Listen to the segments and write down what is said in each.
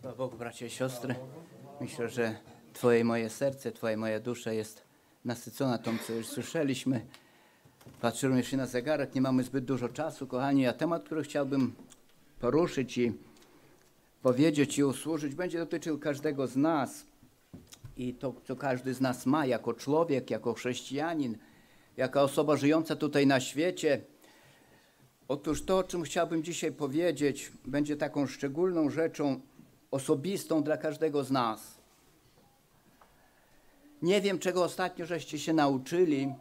Chwała Bogu, bracia i siostry. Myślę, że Twoje moje serce, Twoja moja dusza jest nasycona tą, co już słyszeliśmy. Patrzę również na zegarek, nie mamy zbyt dużo czasu, kochani, a temat, który chciałbym poruszyć i powiedzieć i usłużyć, będzie dotyczył każdego z nas i to, co każdy z nas ma jako człowiek, jako chrześcijanin, jako osoba żyjąca tutaj na świecie. Otóż to, o czym chciałbym dzisiaj powiedzieć, będzie taką szczególną rzeczą osobistą dla każdego z nas. Nie wiem, czego ostatnio żeście się nauczyli,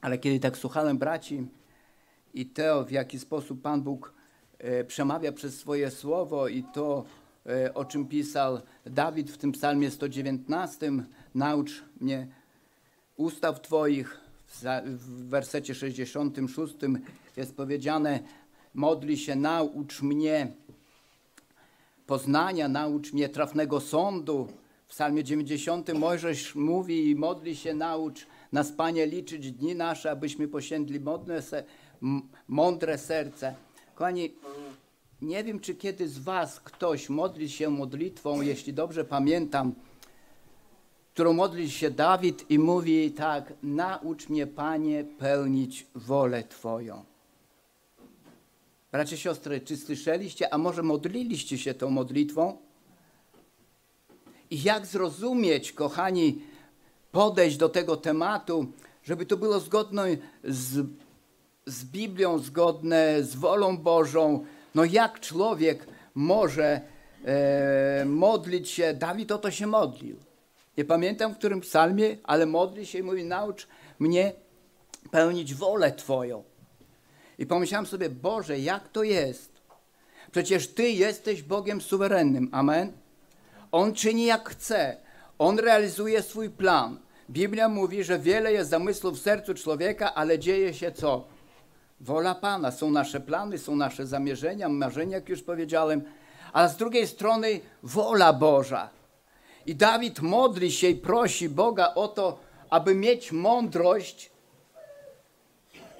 ale kiedy tak słuchałem braci i to, w jaki sposób Pan Bóg e, przemawia przez swoje słowo i to, e, o czym pisał Dawid w tym psalmie 119, naucz mnie ustaw Twoich, w, wersecie 66 jest powiedziane, modli się, naucz mnie poznania, naucz mnie trafnego sądu. W psalmie 90 Mojżesz mówi i modli się, naucz nas, Panie, liczyć dni nasze, abyśmy posiędli modne, se, mądre serce. Kochani, nie wiem, czy kiedy z Was ktoś modli się modlitwą, jeśli dobrze pamiętam, którą modli się Dawid i mówi tak, naucz mnie, Panie, pełnić wolę Twoją. Bracie, siostry, czy słyszeliście, a może modliliście się tą modlitwą? I jak zrozumieć, kochani, podejść do tego tematu, żeby to było zgodne z, z Biblią, zgodne z wolą Bożą? No jak człowiek może e, modlić się? Dawid o to się modlił. Nie pamiętam w którym psalmie, ale modli się i mówi: Naucz mnie pełnić wolę Twoją. I pomyślałem sobie, Boże, jak to jest? Przecież Ty jesteś Bogiem suwerennym. Amen. On czyni jak chce. On realizuje swój plan. Biblia mówi, że wiele jest zamysłów w sercu człowieka, ale dzieje się co? Wola Pana. Są nasze plany, są nasze zamierzenia, marzenia, jak już powiedziałem, a z drugiej strony wola Boża. I Dawid modli się i prosi Boga o to, aby mieć mądrość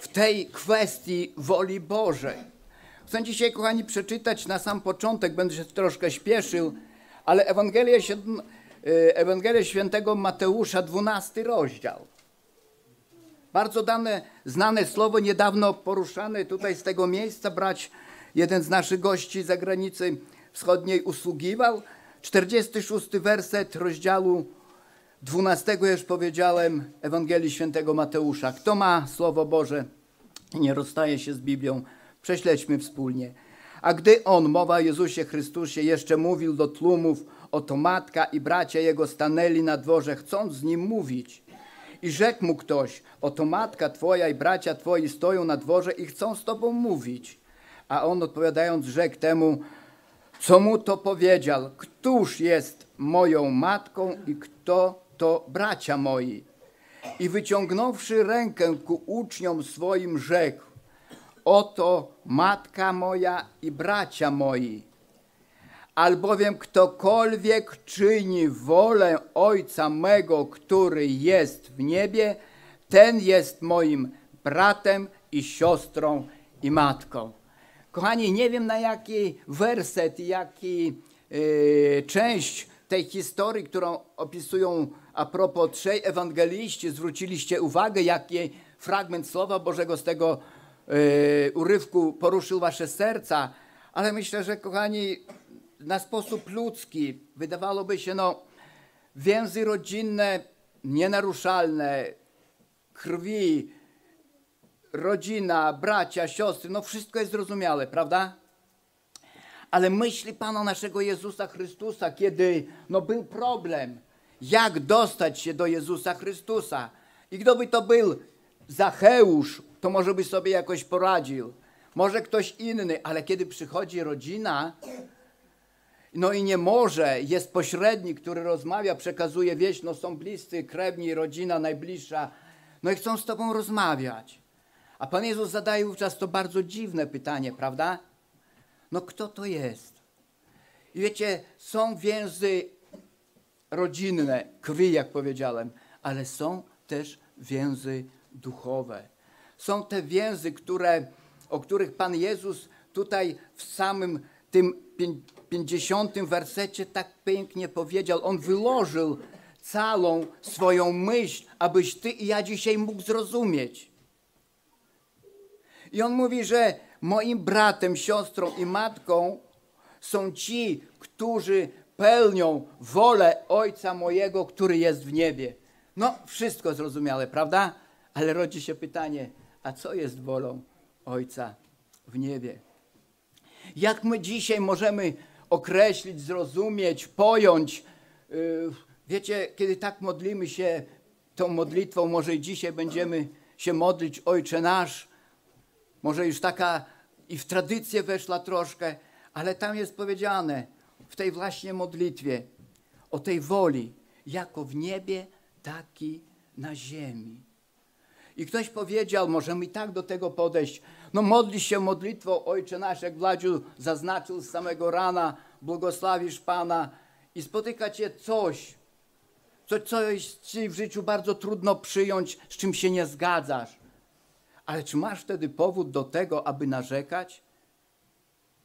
w tej kwestii woli Bożej. Chcę dzisiaj, kochani, przeczytać na sam początek, będę się troszkę śpieszył, ale Ewangelię, y, Ewangelię Świętego Mateusza, 12 rozdział. Bardzo dane, znane słowo, niedawno poruszane tutaj z tego miejsca, brać jeden z naszych gości z zagranicy wschodniej usługiwał. 46 werset rozdziału 12 już powiedziałem Ewangelii Świętego Mateusza. Kto ma Słowo Boże i nie rozstaje się z Biblią, prześledźmy wspólnie. A gdy on, mowa o Jezusie Chrystusie, jeszcze mówił do tłumów, oto matka i bracia jego stanęli na dworze, chcąc z nim mówić. I rzekł mu ktoś, oto matka twoja i bracia twoi stoją na dworze i chcą z tobą mówić. A on odpowiadając rzekł temu, co mu to powiedział, któż jest moją matką i kto to bracia moi. I wyciągnąwszy rękę ku uczniom swoim, rzekł: Oto matka moja i bracia moi. Albowiem ktokolwiek czyni wolę Ojca mego, który jest w niebie, ten jest moim bratem i siostrą i matką. Kochani, nie wiem na jaki werset, jaki yy, część tej historii, którą opisują a propos trzej ewangeliści, zwróciliście uwagę, jaki fragment Słowa Bożego z tego yy, urywku poruszył wasze serca, ale myślę, że kochani, na sposób ludzki wydawałoby się, no, więzy rodzinne nienaruszalne, krwi, rodzina, bracia, siostry, no wszystko jest zrozumiałe, prawda? Ale myśli Pana naszego Jezusa Chrystusa, kiedy no, był problem, jak dostać się do Jezusa Chrystusa. I gdyby to był Zacheusz, to może by sobie jakoś poradził. Może ktoś inny, ale kiedy przychodzi rodzina, no i nie może, jest pośrednik, który rozmawia, przekazuje wieść, no są bliscy, krewni, rodzina najbliższa, no i chcą z tobą rozmawiać. A Pan Jezus zadaje wówczas to bardzo dziwne pytanie, prawda? No kto to jest? I wiecie, są więzy rodzinne, krwi, jak powiedziałem, ale są też więzy duchowe. Są te więzy, które, o których Pan Jezus tutaj w samym tym 50 wersecie tak pięknie powiedział. On wyłożył całą swoją myśl, abyś ty i ja dzisiaj mógł zrozumieć. I on mówi, że moim bratem, siostrą i matką są ci, którzy pełnią wolę Ojca mojego, który jest w niebie. No, wszystko zrozumiałe, prawda? Ale rodzi się pytanie, a co jest wolą Ojca w niebie? Jak my dzisiaj możemy określić, zrozumieć, pojąć? Y, wiecie, kiedy tak modlimy się tą modlitwą, może i dzisiaj będziemy się modlić Ojcze Nasz, może już taka i w tradycję weszła troszkę, ale tam jest powiedziane w tej właśnie modlitwie o tej woli, jako w niebie, taki na ziemi. I ktoś powiedział, możemy i tak do tego podejść, no modli się modlitwą Ojcze Nasz, jak Władziu zaznaczył z samego rana, błogosławisz Pana i spotyka Cię coś, co, coś Ci w życiu bardzo trudno przyjąć, z czym się nie zgadzasz. Ale czy masz wtedy powód do tego, aby narzekać?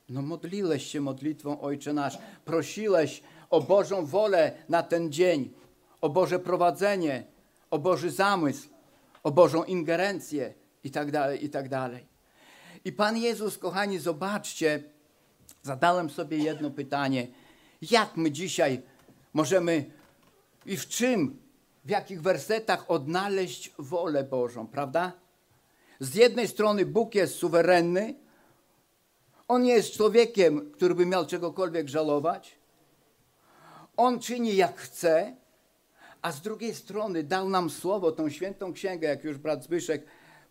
No modliłeś się modlitwą Ojcze Nasz, prosiłeś o Bożą wolę na ten dzień, o Boże prowadzenie, o Boży zamysł, o Bożą ingerencję i tak dalej, i tak dalej. I Pan Jezus, kochani, zobaczcie, zadałem sobie jedno pytanie. Jak my dzisiaj możemy i w czym, w jakich wersetach odnaleźć wolę Bożą, prawda? Z jednej strony Bóg jest suwerenny, On nie jest człowiekiem, który by miał czegokolwiek żalować. On czyni jak chce, a z drugiej strony dał nam słowo, tą świętą księgę, jak już brat Zbyszek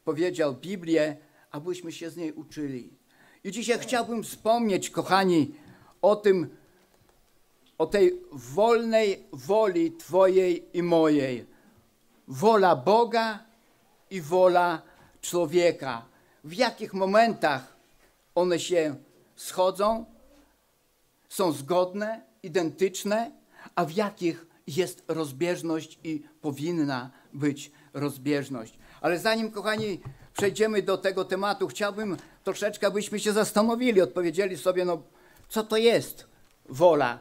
powiedział, Biblię, abyśmy się z niej uczyli. I dzisiaj chciałbym wspomnieć, kochani, o tym, o tej wolnej woli Twojej i mojej. Wola Boga i wola człowieka. W jakich momentach one się schodzą, są zgodne, identyczne, a w jakich jest rozbieżność i powinna być rozbieżność. Ale zanim, kochani, przejdziemy do tego tematu, chciałbym troszeczkę, abyśmy się zastanowili, odpowiedzieli sobie, no, co to jest wola.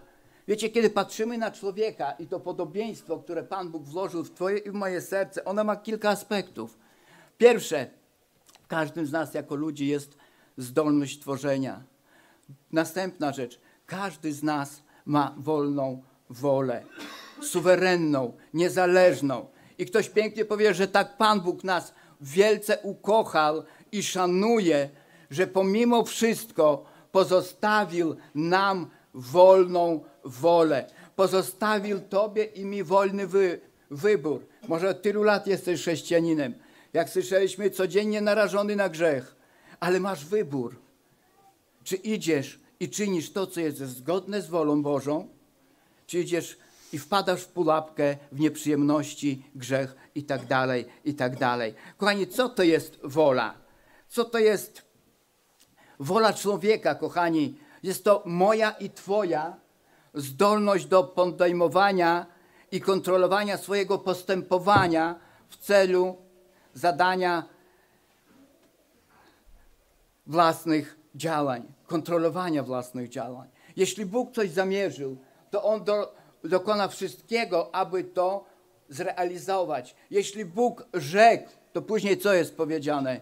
Wiecie, kiedy patrzymy na człowieka i to podobieństwo, które Pan Bóg włożył w Twoje i w moje serce, ono ma kilka aspektów. Pierwsze, każdym z nas jako ludzi jest zdolność tworzenia. Następna rzecz, każdy z nas ma wolną wolę, suwerenną, niezależną. I ktoś pięknie powie, że tak Pan Bóg nas wielce ukochał i szanuje, że pomimo wszystko pozostawił nam wolną wolę. Pozostawił Tobie i mi wolny wy, wybór. Może od tylu lat jesteś chrześcijaninem. Jak słyszeliśmy, codziennie narażony na grzech, ale masz wybór. Czy idziesz i czynisz to, co jest zgodne z wolą Bożą, czy idziesz i wpadasz w pułapkę, w nieprzyjemności, grzech i tak dalej, i tak dalej. Kochani, co to jest wola? Co to jest wola człowieka, kochani? Jest to moja i Twoja zdolność do podejmowania i kontrolowania swojego postępowania w celu zadania własnych działań, kontrolowania własnych działań. Jeśli Bóg coś zamierzył, to On do, dokona wszystkiego, aby to zrealizować. Jeśli Bóg rzekł, to później co jest powiedziane?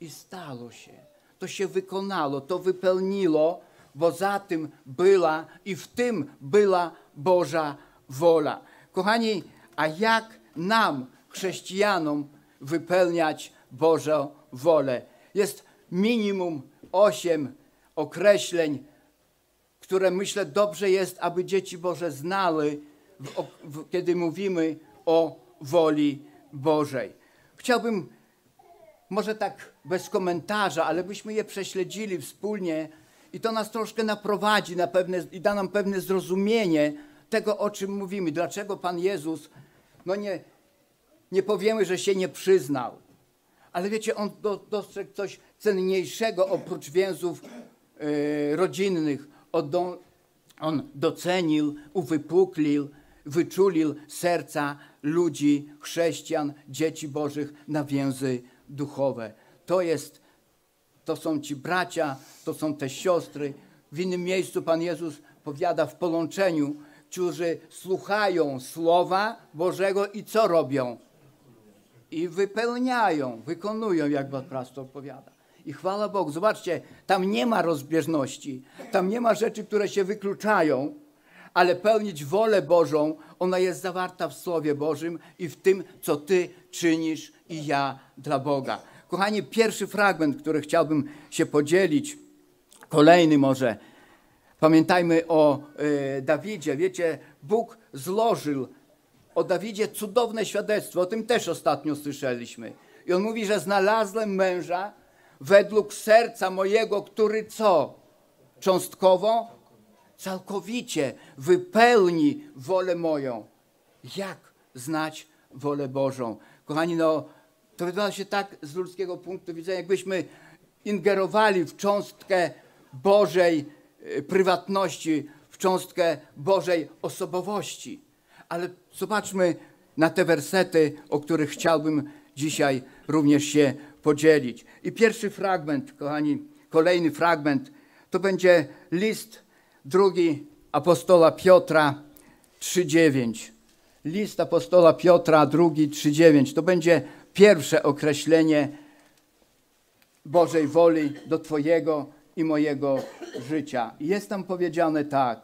I stało się. To się wykonało, to wypełniło, bo za tym była i w tym była Boża wola. Kochani, a jak nam, chrześcijanom, wypełniać Bożą wolę? Jest minimum osiem określeń, które myślę dobrze jest, aby dzieci Boże znały, w, w, kiedy mówimy o woli Bożej. Chciałbym, może tak bez komentarza, ale byśmy je prześledzili wspólnie i to nas troszkę naprowadzi na pewne, i da nam pewne zrozumienie tego, o czym mówimy. Dlaczego Pan Jezus, no nie, nie powiemy, że się nie przyznał, ale wiecie, On do, dostrzegł coś cenniejszego oprócz więzów yy, rodzinnych. On, on docenił, uwypuklił, wyczulił serca ludzi, chrześcijan, dzieci Bożych na więzy duchowe. To jest, to są ci bracia, to są te siostry, W innym miejscu Pan Jezus powiada w połączeniu, którzy słuchają Słowa Bożego i co robią? I wypełniają, wykonują, jak Pan pastor powiada. I chwała Bogu. Zobaczcie, tam nie ma rozbieżności, tam nie ma rzeczy, które się wykluczają, ale pełnić wolę Bożą, ona jest zawarta w Słowie Bożym i w tym, co Ty czynisz i ja dla Boga. Kochani, pierwszy fragment, który chciałbym się podzielić, kolejny może. Pamiętajmy o y, Dawidzie. Wiecie, Bóg złożył o Dawidzie cudowne świadectwo, o tym też ostatnio słyszeliśmy. I on mówi, że znalazłem męża według serca mojego, który co? Cząstkowo, całkowicie wypełni wolę moją. Jak znać wolę Bożą? Kochani, no, to wygląda się tak z ludzkiego punktu widzenia, jakbyśmy ingerowali w cząstkę Bożej y, prywatności, w cząstkę Bożej osobowości. Ale zobaczmy na te wersety, o których chciałbym dzisiaj również się podzielić. I pierwszy fragment, kochani, kolejny fragment, to będzie list drugi apostola Piotra 3,9. List apostola Piotra, drugi 3,9. To będzie pierwsze określenie Bożej woli do Twojego i mojego życia. Jest tam powiedziane tak.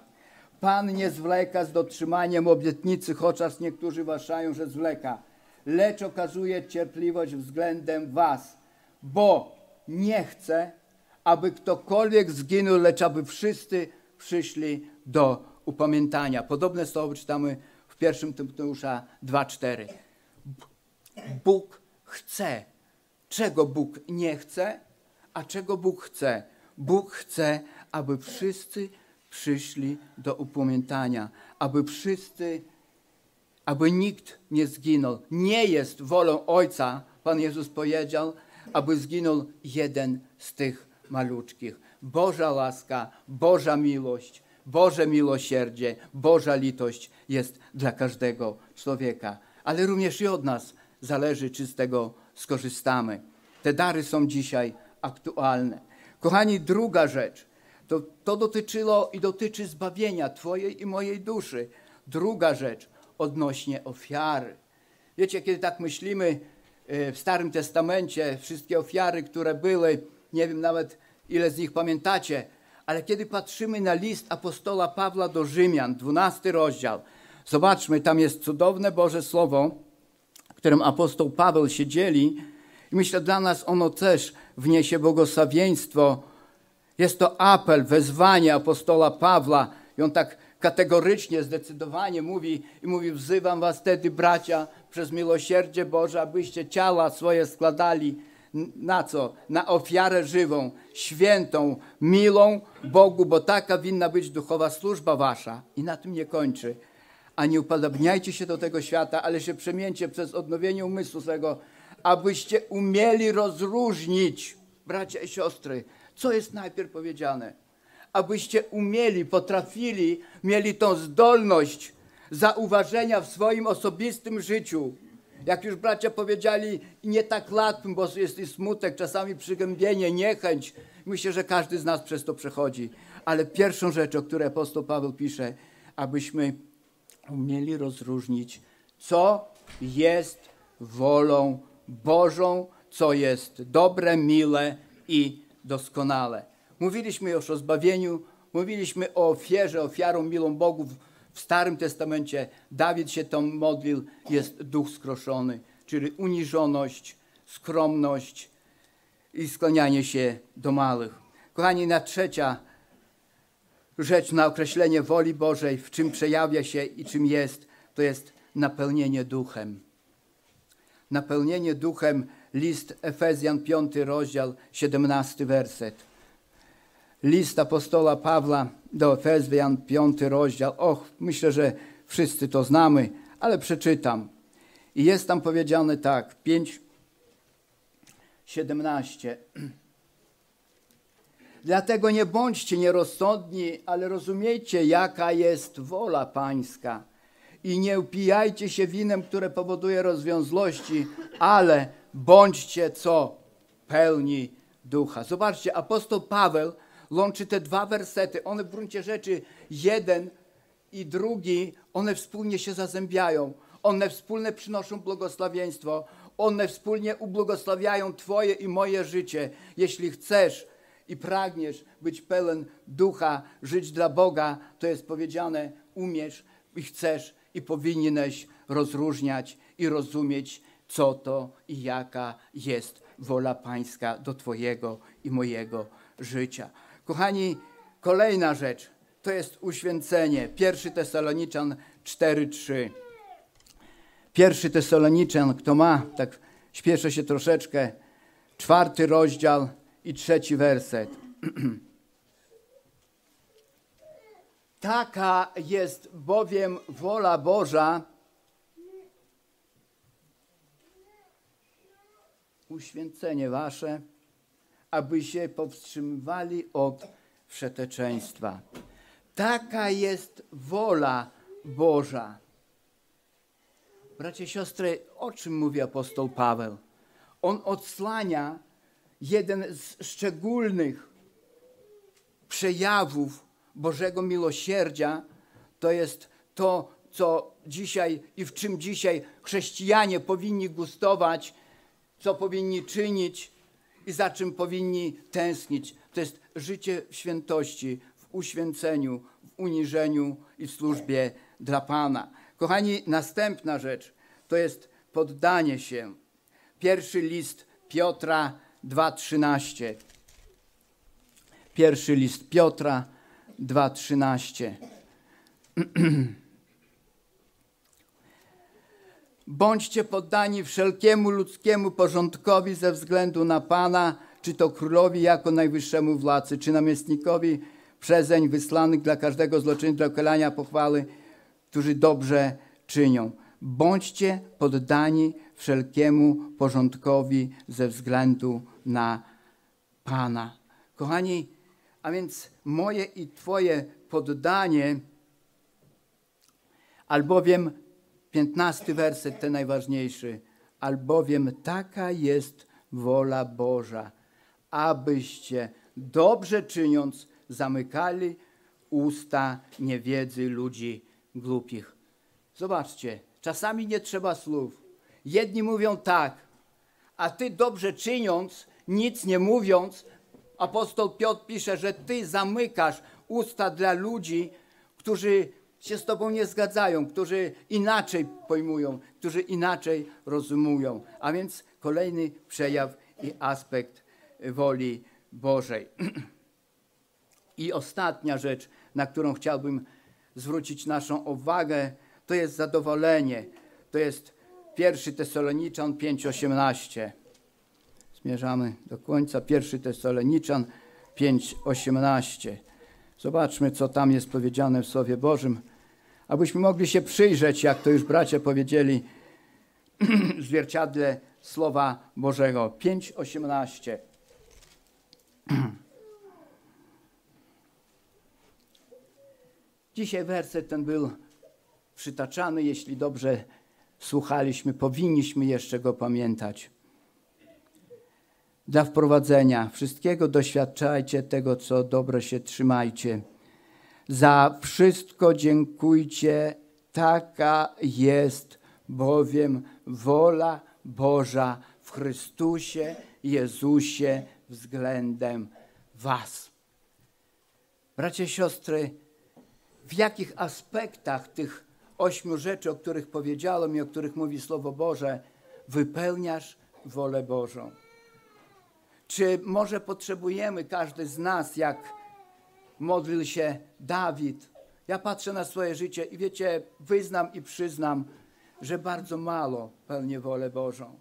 Pan nie zwleka z dotrzymaniem obietnicy, chociaż niektórzy uważają, że zwleka, lecz okazuje cierpliwość względem Was, bo nie chce, aby ktokolwiek zginął, lecz aby wszyscy przyszli do upamiętania. Podobne słowo czytamy w 1 Tymoteusza 2,4. Bóg chce. Czego Bóg nie chce, a czego Bóg chce? Bóg chce, aby wszyscy przyszli do upamiętania, aby wszyscy, aby nikt nie zginął. Nie jest wolą Ojca, Pan Jezus powiedział, aby zginął jeden z tych maluczkich. Boża łaska, Boża miłość, Boże miłosierdzie, Boża litość jest dla każdego człowieka. Ale również i od nas zależy, czy z tego skorzystamy. Te dary są dzisiaj aktualne. Kochani, druga rzecz. To, to dotyczyło i dotyczy zbawienia Twojej i mojej duszy. Druga rzecz odnośnie ofiary. Wiecie, kiedy tak myślimy e, w Starym Testamencie, wszystkie ofiary, które były, nie wiem nawet ile z nich pamiętacie, ale kiedy patrzymy na list apostola Pawła do Rzymian, 12 rozdział, zobaczmy, tam jest cudowne Boże Słowo, którym apostoł Paweł się dzieli i myślę, dla nas ono też wniesie błogosławieństwo. Jest to apel, wezwanie apostola Pawła i on tak kategorycznie, zdecydowanie mówi i mówi, wzywam was wtedy, bracia, przez miłosierdzie Boże, abyście ciała swoje składali na co? Na ofiarę żywą, świętą, milą Bogu, bo taka winna być duchowa służba wasza. I na tym nie kończy. A nie upodobniajcie się do tego świata, ale się przemieńcie przez odnowienie umysłu swego, abyście umieli rozróżnić, bracia i siostry, co jest najpierw powiedziane. Abyście umieli, potrafili, mieli tą zdolność zauważenia w swoim osobistym życiu, jak już bracia powiedzieli, nie tak łatwym, bo jest i smutek, czasami przygnębienie, niechęć. Myślę, że każdy z nas przez to przechodzi. Ale pierwszą rzecz, o której apostoł Paweł pisze, abyśmy umieli rozróżnić, co jest wolą Bożą, co jest dobre, mile i doskonale. Mówiliśmy już o zbawieniu, mówiliśmy o ofierze, ofiarą milą Bogu w Starym Testamencie Dawid się tam modlił, jest duch skroszony, czyli uniżoność, skromność i skłanianie się do małych. Kochani, na trzecia rzecz na określenie woli Bożej, w czym przejawia się i czym jest, to jest napełnienie duchem. Napełnienie duchem, list Efezjan 5 rozdział, 17 werset list apostola Pawła do Efezjan, piąty rozdział. Och, myślę, że wszyscy to znamy, ale przeczytam. I jest tam powiedziane tak, 5, 17. Dlatego nie bądźcie nierozsądni, ale rozumiejcie, jaka jest wola Pańska. I nie upijajcie się winem, które powoduje rozwiązłości, ale bądźcie co? Pełni ducha. Zobaczcie, apostoł Paweł łączy te dwa wersety. One w gruncie rzeczy, jeden i drugi, one wspólnie się zazębiają. One wspólnie przynoszą błogosławieństwo. One wspólnie ubłogosławiają Twoje i moje życie. Jeśli chcesz i pragniesz być pełen ducha, żyć dla Boga, to jest powiedziane, umiesz i chcesz i powinieneś rozróżniać i rozumieć, co to i jaka jest wola Pańska do Twojego i mojego życia. Kochani, kolejna rzecz to jest uświęcenie. Pierwszy Tesaloniczan 4:3. Pierwszy Tesaloniczan, kto ma, tak śpieszę się troszeczkę, czwarty rozdział i trzeci werset. Taka jest bowiem wola Boża, uświęcenie wasze, aby się powstrzymywali od wszeteczeństwa. Taka jest wola Boża. Bracie, siostry, o czym mówi apostoł Paweł? On odsłania jeden z szczególnych przejawów Bożego miłosierdzia. To jest to, co dzisiaj i w czym dzisiaj chrześcijanie powinni gustować, co powinni czynić i za czym powinni tęsknić. To jest życie w świętości, w uświęceniu, w uniżeniu i w służbie dla Pana. Kochani, następna rzecz to jest poddanie się. Pierwszy list Piotra 2:13. Pierwszy list Piotra 2:13. Bądźcie poddani wszelkiemu ludzkiemu porządkowi ze względu na Pana, czy to królowi jako najwyższemu władcy, czy namiestnikowi przezeń wysłanych dla każdego zloczynu, dla ukalania pochwały, którzy dobrze czynią. Bądźcie poddani wszelkiemu porządkowi ze względu na Pana. Kochani, a więc moje i Twoje poddanie, albowiem piętnasty werset, ten najważniejszy, albowiem taka jest wola Boża, abyście dobrze czyniąc zamykali usta niewiedzy ludzi głupich. Zobaczcie, czasami nie trzeba słów. Jedni mówią tak, a ty dobrze czyniąc, nic nie mówiąc, apostoł Piotr pisze, że ty zamykasz usta dla ludzi, którzy się z tobą nie zgadzają, którzy inaczej pojmują, którzy inaczej rozumują. A więc kolejny przejaw i aspekt woli Bożej. I ostatnia rzecz, na którą chciałbym zwrócić naszą uwagę, to jest zadowolenie. To jest pierwszy Tesaloniczan 5:18. Zmierzamy do końca. Pierwszy Tesaloniczan 5:18. Zobaczmy, co tam jest powiedziane w Słowie Bożym, abyśmy mogli się przyjrzeć, jak to już bracia powiedzieli, w zwierciadle Słowa Bożego. 5:18. Dzisiaj werset ten był przytaczany, jeśli dobrze słuchaliśmy, powinniśmy jeszcze go pamiętać. Dla wprowadzenia wszystkiego doświadczajcie tego, co dobre się trzymajcie. Za wszystko dziękujcie, taka jest bowiem wola Boża w Chrystusie Jezusie względem Was. Bracie, siostry, w jakich aspektach tych ośmiu rzeczy, o których powiedziałem i o których mówi Słowo Boże, wypełniasz wolę Bożą? Czy może potrzebujemy, każdy z nas, jak modlił się Dawid? Ja patrzę na swoje życie i wiecie, wyznam i przyznam, że bardzo mało pełnię wolę Bożą.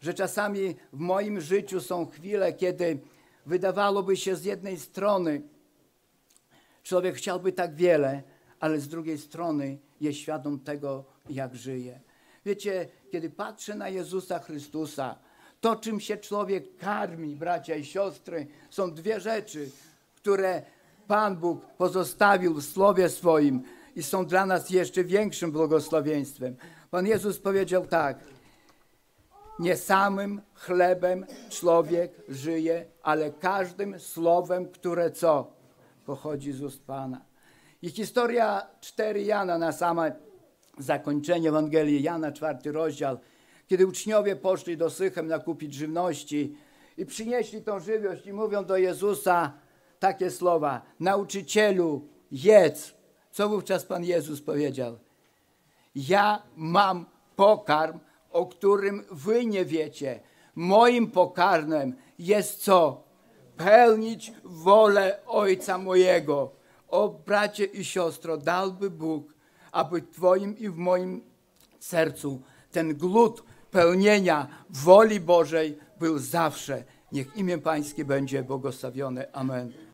Że czasami w moim życiu są chwile, kiedy wydawałoby się z jednej strony, człowiek chciałby tak wiele, ale z drugiej strony jest świadom tego, jak żyje. Wiecie, kiedy patrzę na Jezusa Chrystusa, to czym się człowiek karmi, bracia i siostry, są dwie rzeczy, które Pan Bóg pozostawił w Słowie swoim i są dla nas jeszcze większym błogosławieństwem. Pan Jezus powiedział tak: Nie samym chlebem człowiek żyje, ale każdym słowem, które co? Pochodzi z ust Pana. I historia 4 Jana na same zakończenie Ewangelii Jana, czwarty rozdział, kiedy uczniowie poszli do Sychem nakupić żywności i przynieśli tą żywność i mówią do Jezusa takie słowa: Nauczycielu, jedz. Co wówczas Pan Jezus powiedział? Ja mam pokarm, o którym wy nie wiecie. Moim pokarmem jest co? Pełnić wolę Ojca mojego. O bracie i siostro, dałby Bóg, aby w Twoim i w moim sercu ten głód pełnienia woli Bożej był zawsze. Niech imię Pańskie będzie błogosławione. Amen.